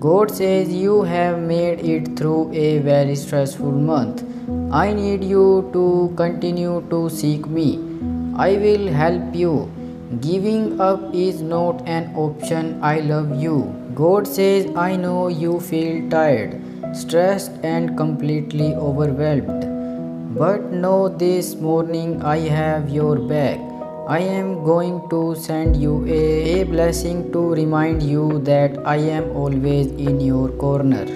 God says you have made it through a very stressful month. I need you to continue to seek me. I will help you. Giving up is not an option. I love you. God says, I know you feel tired, stressed, and completely overwhelmed. But know this morning I have your back. I am going to send you a, a blessing to remind you that I am always in your corner.